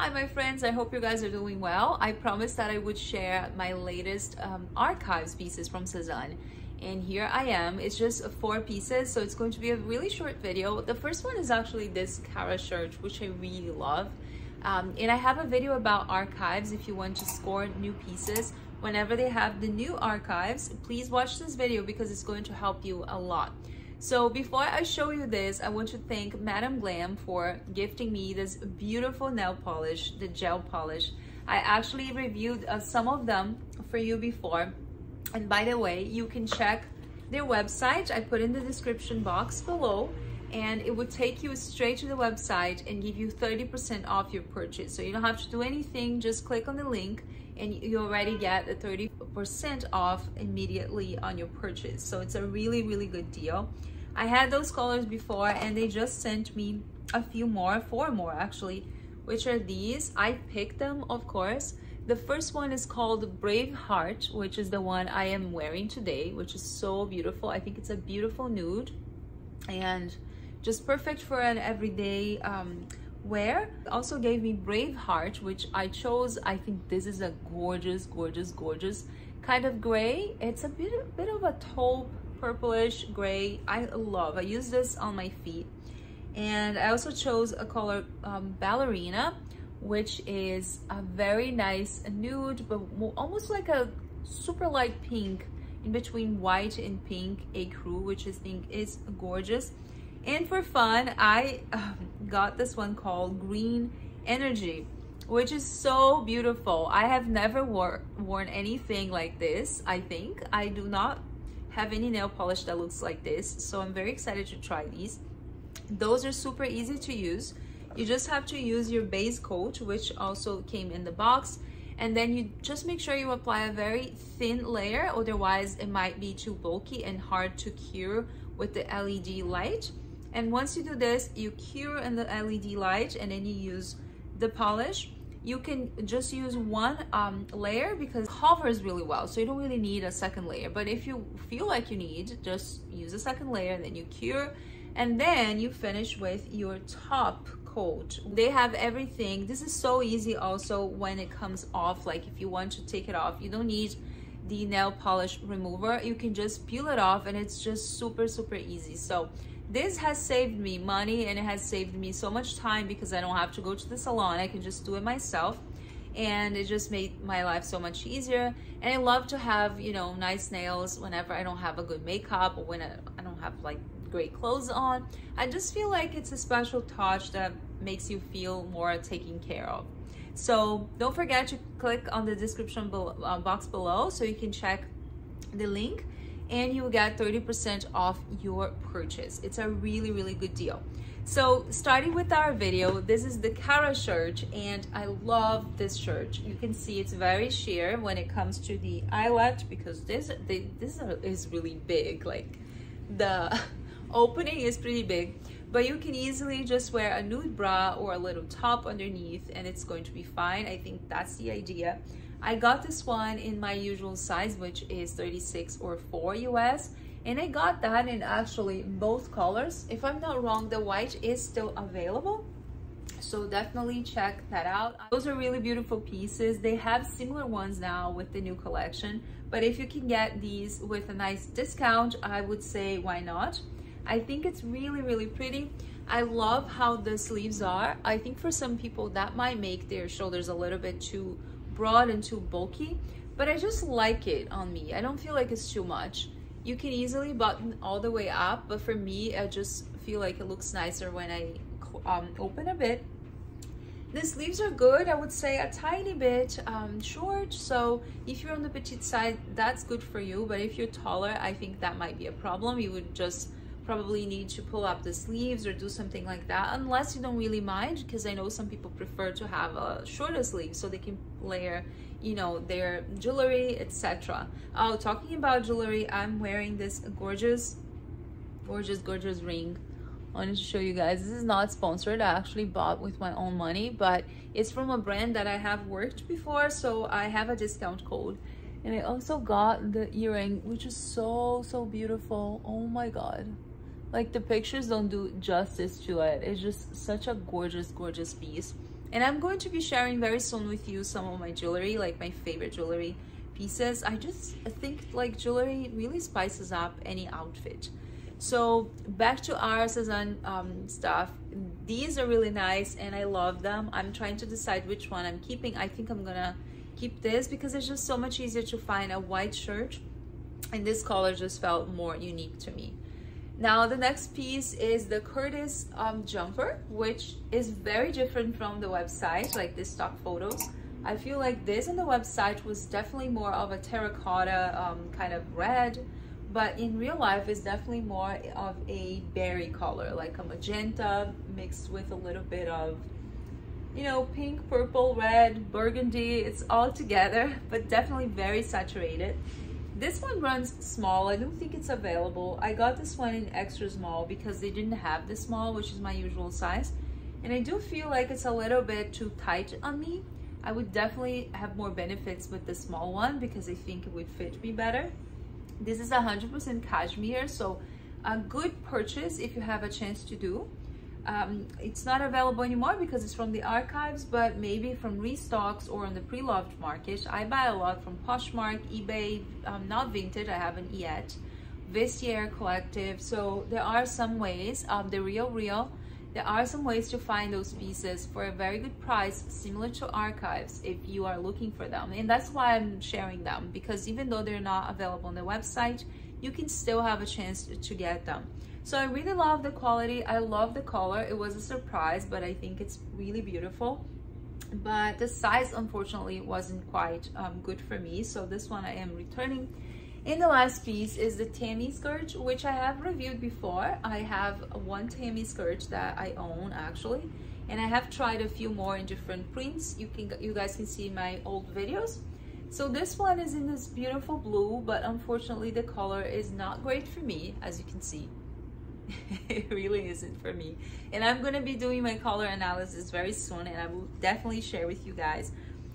Hi my friends, I hope you guys are doing well. I promised that I would share my latest um, archives pieces from Sézane and here I am. It's just four pieces so it's going to be a really short video. The first one is actually this Cara shirt which I really love um, and I have a video about archives if you want to score new pieces whenever they have the new archives please watch this video because it's going to help you a lot. So before I show you this, I want to thank Madam Glam for gifting me this beautiful nail polish, the gel polish. I actually reviewed uh, some of them for you before. And by the way, you can check their website. I put in the description box below and it will take you straight to the website and give you 30% off your purchase. So you don't have to do anything, just click on the link and you already get the 30% off immediately on your purchase. So it's a really, really good deal. I had those colors before and they just sent me a few more, four more actually, which are these. I picked them, of course. The first one is called Brave Heart, which is the one I am wearing today, which is so beautiful. I think it's a beautiful nude and just perfect for an everyday um, wear. Also gave me Brave Heart, which I chose. I think this is a gorgeous, gorgeous, gorgeous kind of gray. It's a bit, bit of a taupe, purplish gray. I love. I use this on my feet. And I also chose a color um, Ballerina, which is a very nice nude, but almost like a super light pink in between white and pink ecru, which I think is gorgeous. And for fun, I um, got this one called Green Energy, which is so beautiful. I have never wore, worn anything like this, I think. I do not have any nail polish that looks like this, so I'm very excited to try these. Those are super easy to use. You just have to use your base coat, which also came in the box, and then you just make sure you apply a very thin layer, otherwise it might be too bulky and hard to cure with the LED light. And once you do this, you cure in the LED light and then you use the polish. You can just use one um, layer because it covers really well. So you don't really need a second layer. But if you feel like you need, just use a second layer and then you cure. And then you finish with your top coat. They have everything. This is so easy also when it comes off. Like if you want to take it off, you don't need the nail polish remover. You can just peel it off and it's just super, super easy. So this has saved me money and it has saved me so much time because I don't have to go to the salon. I can just do it myself and it just made my life so much easier. And I love to have, you know, nice nails whenever I don't have a good makeup or when I, don't have like great clothes on. I just feel like it's a special touch that makes you feel more taken care of. So don't forget to click on the description uh, box below so you can check the link and you will get 30% off your purchase. It's a really, really good deal. So starting with our video, this is the Cara shirt and I love this shirt. You can see it's very sheer when it comes to the eyelet because this, this is really big. Like the opening is pretty big, but you can easily just wear a nude bra or a little top underneath and it's going to be fine. I think that's the idea. I got this one in my usual size, which is 36 or 4 US. And I got that in actually both colors. If I'm not wrong, the white is still available. So definitely check that out. Those are really beautiful pieces. They have similar ones now with the new collection. But if you can get these with a nice discount, I would say why not? I think it's really, really pretty. I love how the sleeves are. I think for some people that might make their shoulders a little bit too broad and too bulky, but I just like it on me. I don't feel like it's too much. You can easily button all the way up, but for me, I just feel like it looks nicer when I um, open a bit. The sleeves are good, I would say a tiny bit um, short, so if you're on the petite side, that's good for you, but if you're taller, I think that might be a problem. You would just probably need to pull up the sleeves or do something like that unless you don't really mind because I know some people prefer to have a shorter sleeve so they can layer you know their jewelry etc oh talking about jewelry I'm wearing this gorgeous gorgeous gorgeous ring. I wanted to show you guys. This is not sponsored. I actually bought with my own money but it's from a brand that I have worked before so I have a discount code. And I also got the earring which is so so beautiful. Oh my god like the pictures don't do justice to it it's just such a gorgeous gorgeous piece And I'm going to be sharing very soon with you some of my jewelry, like my favorite jewelry pieces. I just think like jewelry really spices up any outfit. So back to our Sézane um, stuff. These are really nice and I love them. I'm trying to decide which one I'm keeping. I think I'm gonna keep this because it's just so much easier to find a white shirt and this color just felt more unique to me. Now the next piece is the Curtis um, jumper, which is very different from the website, like the stock photos. I feel like this on the website was definitely more of a terracotta um, kind of red, but in real life it's definitely more of a berry color, like a magenta mixed with a little bit of, you know, pink, purple, red, burgundy. It's all together, but definitely very saturated. This one runs small. I don't think it's available. I got this one in extra small because they didn't have the small, which is my usual size. And I do feel like it's a little bit too tight on me. I would definitely have more benefits with the small one because I think it would fit me better. This is 100% cashmere, so a good purchase if you have a chance to do. Um, it's not available anymore because it's from the archives, but maybe from restocks or on the pre-loved market. I buy a lot from Poshmark, eBay, um, not Vinted, I haven't yet, Vestiaire Collective. So there are some ways, um, the Real Real, there are some ways to find those pieces for a very good price, similar to archives, if you are looking for them. And that's why I'm sharing them, because even though they're not available on the website, you can still have a chance to get them. So I really love the quality. I love the color. It was a surprise, but I think it's really beautiful. But the size, unfortunately, wasn't quite um, good for me. So this one I am returning. And the last piece is the Tammie skirt, which I have reviewed before. I have one Tammie skirt that I own actually. And I have tried a few more in different prints. You can, you guys can see my old videos. So this one is in this beautiful blue, but unfortunately the color is not great for me, as you can see. it really isn't for me. And I'm gonna be doing my color analysis very soon and I will definitely share with you guys.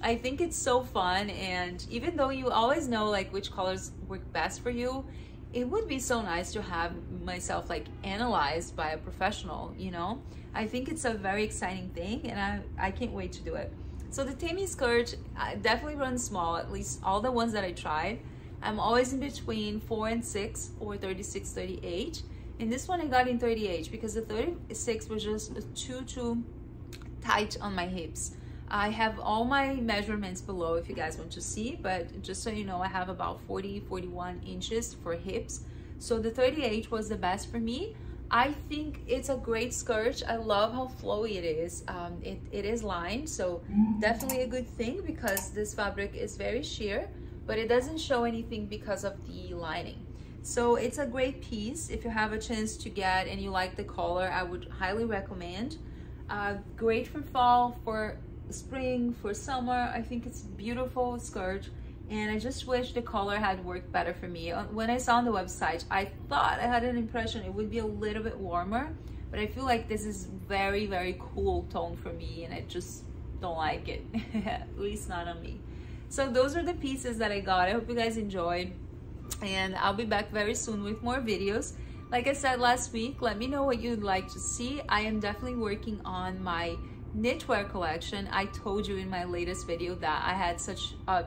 I think it's so fun and even though you always know like which colors work best for you, it would be so nice to have myself like analyzed by a professional, you know? I think it's a very exciting thing and I, I can't wait to do it. So the Tammie skirt definitely runs small, at least all the ones that I tried. I'm always in between 4 and 6 or 36, 38 and this one I got in 38 because the 36 was just too, too tight on my hips. I have all my measurements below if you guys want to see, but just so you know, I have about 40, 41 inches for hips. So the 38 was the best for me. I think it's a great skirt. I love how flowy it is. Um, it, it is lined, so definitely a good thing because this fabric is very sheer, but it doesn't show anything because of the lining. So it's a great piece. If you have a chance to get and you like the color, I would highly recommend. Uh, great for fall, for spring, for summer. I think it's beautiful skirt and I just wish the color had worked better for me. Uh, when I saw on the website, I thought I had an impression it would be a little bit warmer, but I feel like this is very, very cool tone for me and I just don't like it, at least not on me. So those are the pieces that I got. I hope you guys enjoyed and I'll be back very soon with more videos. Like I said last week, let me know what you'd like to see. I am definitely working on my knitwear collection. I told you in my latest video that I had such a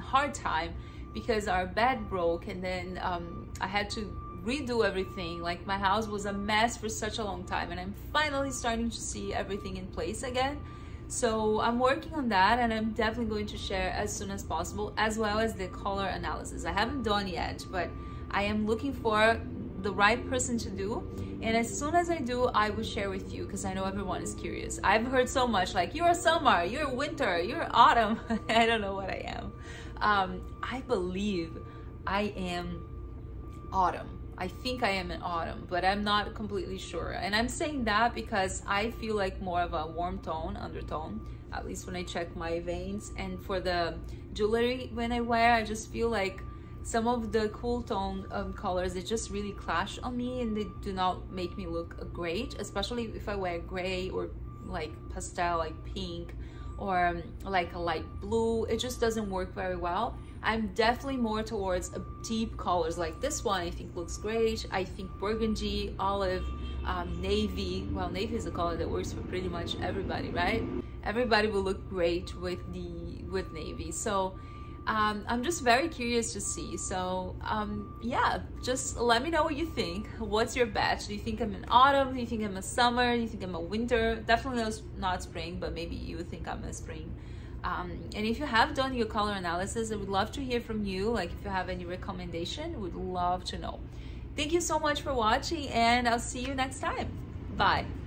hard time because our bed broke and then um, I had to redo everything. Like my house was a mess for such a long time and I'm finally starting to see everything in place again. So I'm working on that and I'm definitely going to share as soon as possible as well as the color analysis. I haven't done yet, but I am looking for the right person to do. And as soon as I do, I will share with you because I know everyone is curious. I've heard so much like, you're summer, you're winter, you're autumn. I don't know what I am. Um, I believe I am autumn I think I am in autumn, but I'm not completely sure. And I'm saying that because I feel like more of a warm tone, undertone, at least when I check my veins. And for the jewelry when I wear, I just feel like some of the cool tone um, colors, they just really clash on me and they do not make me look great, especially if I wear gray or like pastel, like pink or um, like a light blue. It just doesn't work very well. I'm definitely more towards deep colors like this one I think looks great. I think burgundy, olive, um, navy. Well, navy is a color that works for pretty much everybody, right? everybody will look great with the with navy so um, I'm just very curious to see. So um, yeah, just let me know what you think. What's your batch? Do you think I'm in autumn? Do you think I'm a summer? Do you think I'm a winter? Definitely not spring, but maybe you think I'm a spring. Um, and if you have done your color analysis, I would love to hear from you. Like if you have any recommendation, would love to know. Thank you so much for watching and I'll see you next time. Bye.